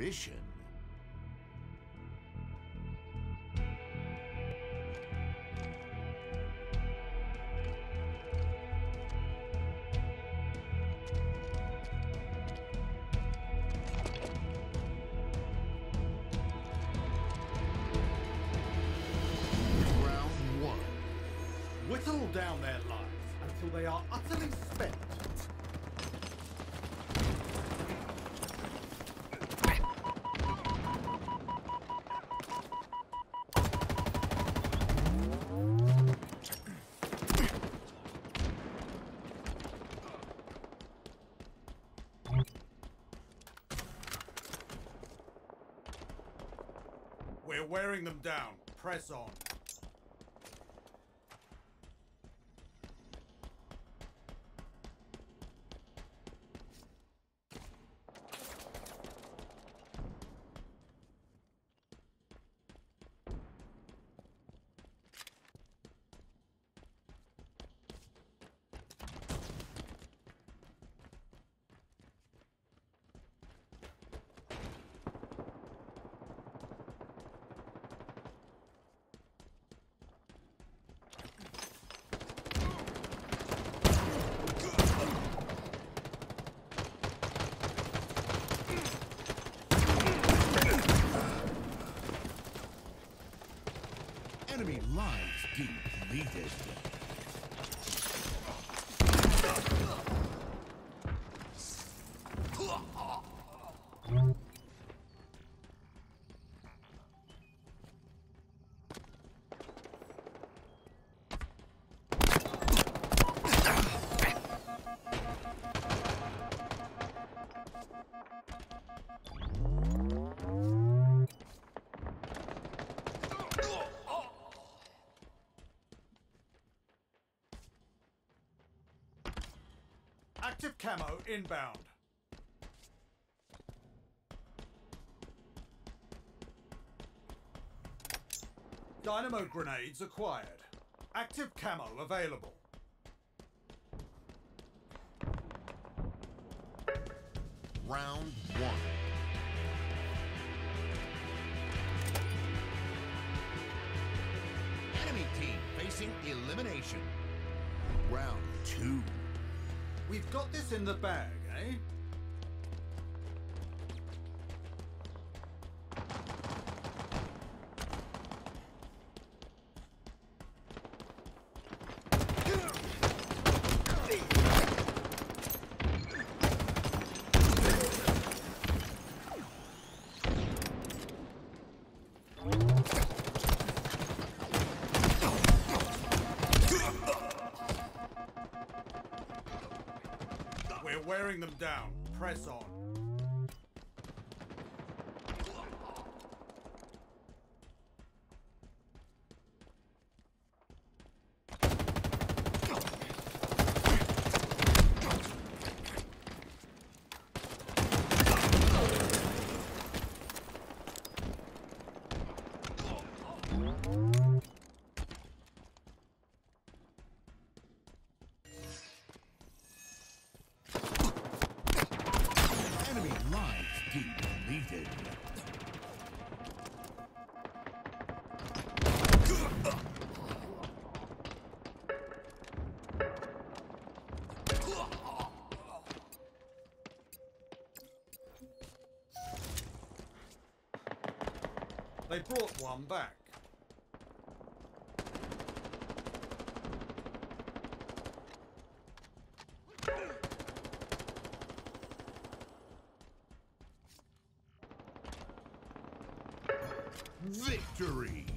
Attrition. Whittle down their lives until they are utterly spent. We're wearing them down. Press on. Enemy lines depleted. Active camo inbound. Dynamo grenades acquired. Active camo available. Round one. Enemy team facing elimination. Round two. We've got this in the bag, eh? We're them down. Press on. Enemy They brought one back. Victory!